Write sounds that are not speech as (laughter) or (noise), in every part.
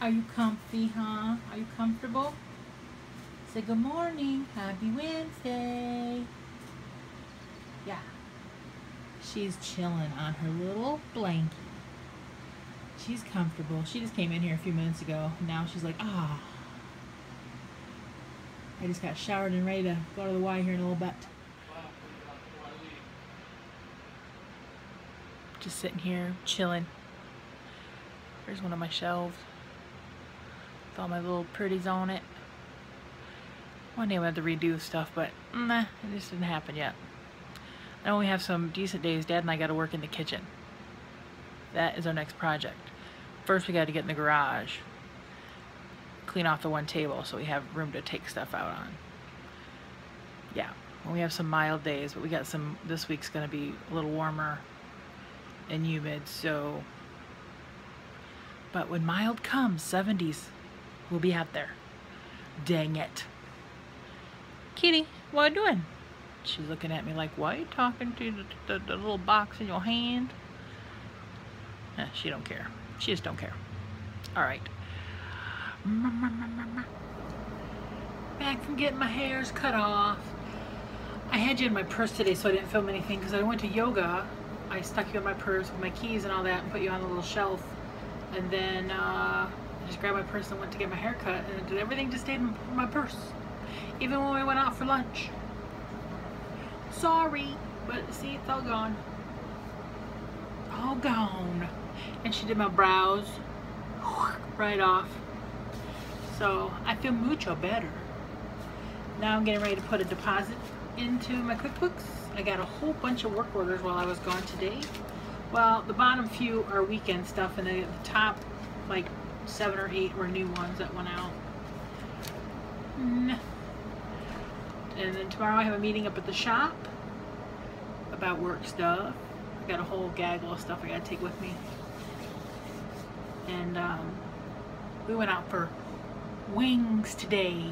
Are you comfy, huh? Are you comfortable? Say good morning. Happy Wednesday. Yeah. She's chilling on her little blanket. She's comfortable. She just came in here a few minutes ago. Now she's like, ah. I just got showered and ready to go to the Y here in a little bit. Just sitting here, chilling. Here's one of my shelves. All my little pretties on it. One day we'll have to redo stuff, but nah, it just didn't happen yet. I only have some decent days. Dad and I got to work in the kitchen. That is our next project. First we got to get in the garage. Clean off the one table so we have room to take stuff out on. Yeah, we have some mild days, but we got some, this week's going to be a little warmer and humid, so. But when mild comes, 70s, we'll be out there. Dang it. Kitty, what are you doing? She's looking at me like, why are you talking to the, the, the little box in your hand? Eh, she don't care. She just don't care. All right. Back from getting my hairs cut off. I had you in my purse today so I didn't film anything because I went to yoga. I stuck you in my purse with my keys and all that and put you on the little shelf. And then uh, just grabbed my purse and went to get my hair cut and everything just stayed in my purse. Even when we went out for lunch. Sorry, but see, it's all gone. All gone. And she did my brows right off. So I feel mucho better. Now I'm getting ready to put a deposit into my QuickBooks. I got a whole bunch of work orders while I was gone today. Well, the bottom few are weekend stuff, and the top, like, seven or eight were new ones that went out. And then tomorrow I have a meeting up at the shop about work stuff. I got a whole gaggle of stuff I gotta take with me. And um, we went out for wings today.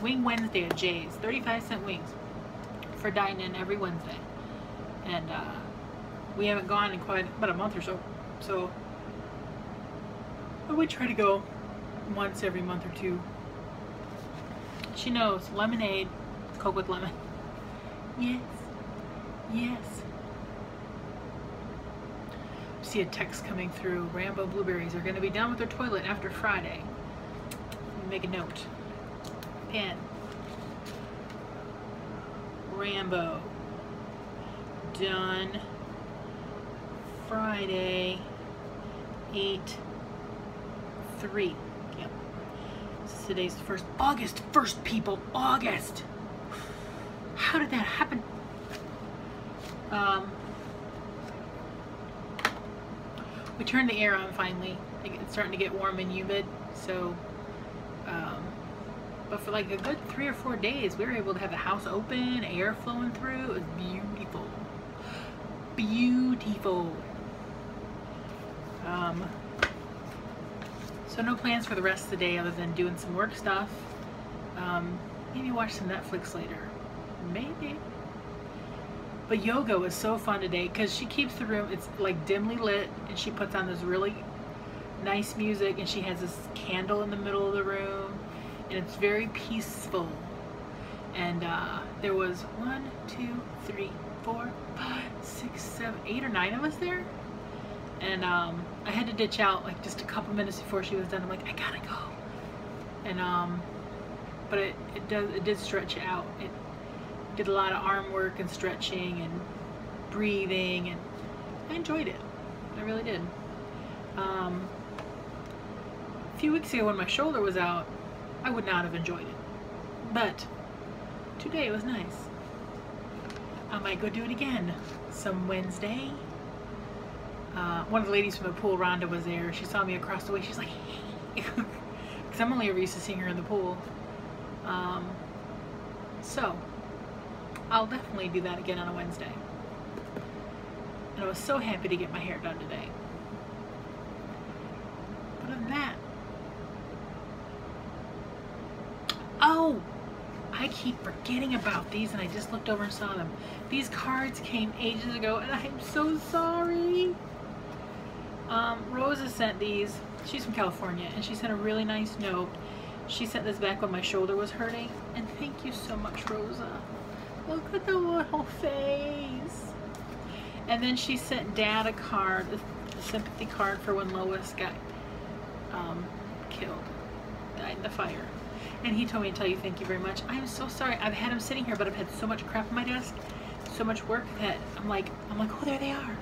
Wing Wednesday at Jay's. 35 cent wings for dining every Wednesday. And uh, we haven't gone in quite about a month or so. So we try to go once every month or two. She knows. Lemonade. Coke with lemon. Yes. Yes. See a text coming through. Rambo Blueberries are going to be done with their toilet after Friday. Make a note. Pen. Rambo. Done. Friday. 8. 3. Yep. Today's the first. August 1st, people. August. How did that happen? Um, we turned the air on finally. It's starting to get warm and humid, so um, but for like a good three or four days, we were able to have the house open, air flowing through. It was beautiful. Beautiful. Um, so no plans for the rest of the day other than doing some work stuff. Um, maybe watch some Netflix later. Maybe. But yoga was so fun today because she keeps the room, it's like dimly lit and she puts on this really nice music and she has this candle in the middle of the room and it's very peaceful. And uh, there was one, two, three, four, five, six, seven, eight or nine of us there. And um, I had to ditch out like just a couple minutes before she was done. I'm like, I gotta go. And um, but it, it does it did stretch out. It did a lot of arm work and stretching and breathing and I enjoyed it. I really did. Um, a few weeks ago when my shoulder was out, I would not have enjoyed it. But today it was nice. I might go do it again some Wednesday. Uh, one of the ladies from the pool, Rhonda, was there. She saw me across the way. She's like, (laughs) because I'm only used to seeing her in the pool. Um, so, I'll definitely do that again on a Wednesday. And I was so happy to get my hair done today. Other than that, oh, I keep forgetting about these and I just looked over and saw them. These cards came ages ago and I'm so sorry. Um, Rosa sent these. She's from California, and she sent a really nice note. She sent this back when my shoulder was hurting. And thank you so much, Rosa. Look at the little face. And then she sent Dad a card, a sympathy card for when Lois got um, killed, died in the fire. And he told me to tell you thank you very much. I'm so sorry. I've had him sitting here, but I've had so much crap on my desk, so much work that I'm like, I'm like, oh, there they are.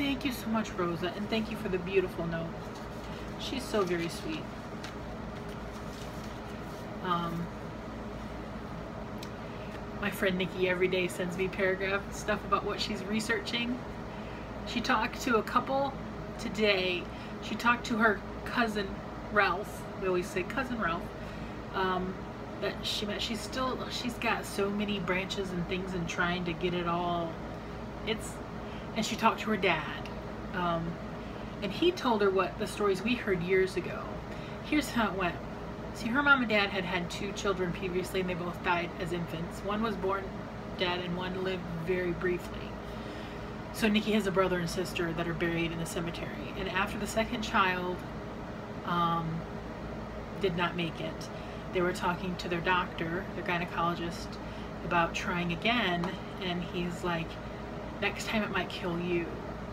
Thank you so much, Rosa, and thank you for the beautiful note. She's so very sweet. Um, my friend Nikki every day sends me paragraph stuff about what she's researching. She talked to a couple today. She talked to her cousin Ralph. We always say cousin Ralph. Um, that she met. She's still. She's got so many branches and things and trying to get it all. It's. And she talked to her dad. Um, and he told her what the stories we heard years ago. Here's how it went. See, her mom and dad had had two children previously, and they both died as infants. One was born dead, and one lived very briefly. So Nikki has a brother and sister that are buried in the cemetery. And after the second child um, did not make it, they were talking to their doctor, their gynecologist, about trying again. And he's like, next time it might kill you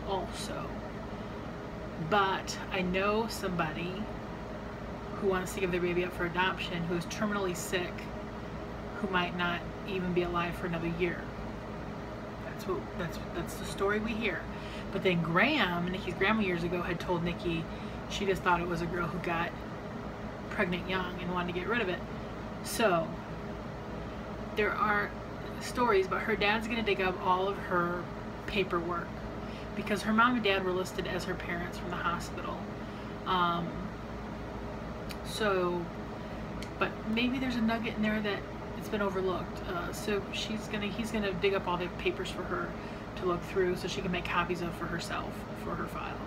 also. But I know somebody who wants to give their baby up for adoption who is terminally sick who might not even be alive for another year. That's what that's that's the story we hear. But then Gram, Nikki's grandma years ago had told Nikki she just thought it was a girl who got pregnant young and wanted to get rid of it. So there are stories, but her dad's gonna dig up all of her paperwork because her mom and dad were listed as her parents from the hospital. Um, so, but maybe there's a nugget in there that it's been overlooked. Uh, so she's gonna, he's gonna dig up all the papers for her to look through so she can make copies of for herself for her files.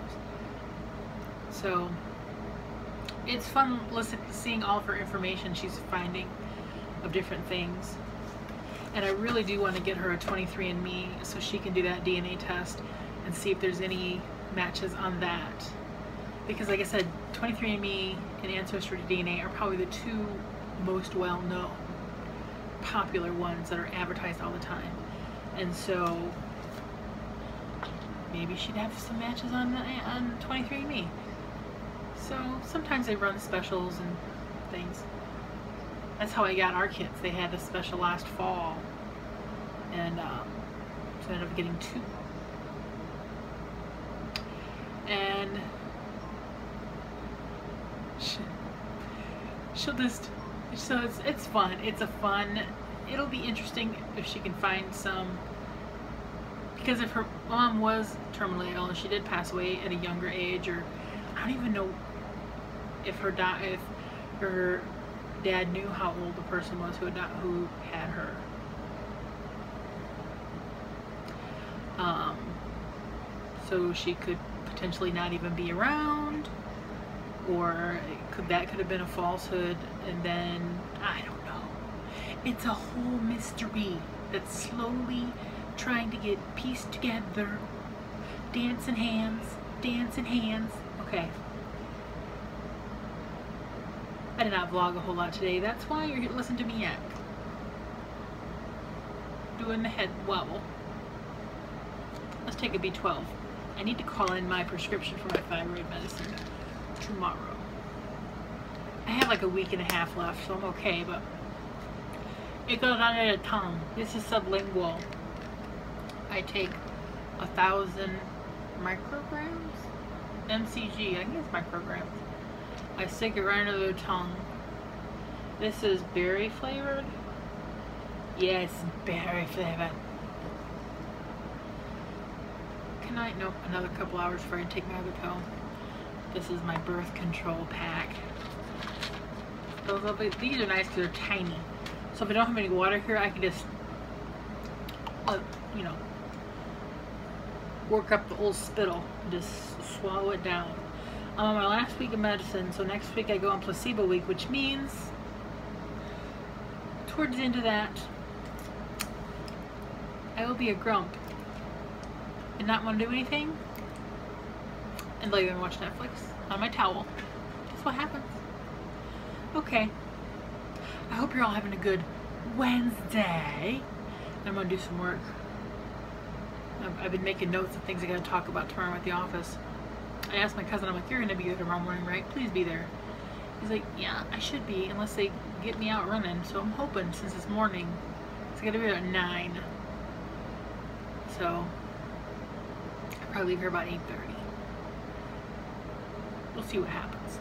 So it's fun listening, seeing all of her information she's finding of different things. And I really do want to get her a 23andMe so she can do that DNA test and see if there's any matches on that. Because like I said, 23andMe and Ancestry DNA are probably the two most well-known popular ones that are advertised all the time. And so maybe she'd have some matches on, on 23andMe. So sometimes they run specials and things. That's how I got our kits. They had a special last fall. And um, so I ended up getting two. And she'll just so it's it's fun it's a fun it'll be interesting if she can find some because if her mom was terminally ill and she did pass away at a younger age or I don't even know if her da- if her dad knew how old the person was who had not, who had her. Um, so she could potentially not even be around or could that could have been a falsehood and then I don't know. It's a whole mystery that's slowly trying to get pieced together. Dancing hands dancing hands. Okay I did not vlog a whole lot today that's why you're here to listen to me yak doing the head wobble let's take a B12 I need to call in my prescription for my thyroid medicine tomorrow. I have like a week and a half left, so I'm okay, but it goes under the tongue. This is sublingual. I take a thousand micrograms? MCG, I think it's micrograms. I stick it right under the tongue. This is berry flavored. Yes, berry flavored. Can I? Nope, another couple hours before I take my other pill. This is my birth control pack. Those lovely, these are nice because they're tiny. So if I don't have any water here, I can just, uh, you know, work up the old spittle and just swallow it down. I'm on my last week of medicine, so next week I go on placebo week, which means towards the end of that, I will be a grump and not want to do anything. and lay there and watch Netflix on my towel. That's what happens. Okay. I hope you're all having a good Wednesday. I'm gonna do some work. I've, been making notes of things I gotta talk about tomorrow at the office. I asked my cousin, I'm like, you're gonna be there tomorrow morning, right? Please be there. He's like, yeah, I should be, unless they get me out running. So I'm hoping, since it's morning, it's gonna be there at 9. So, I'll probably leave here about 8.30. We'll see what happens.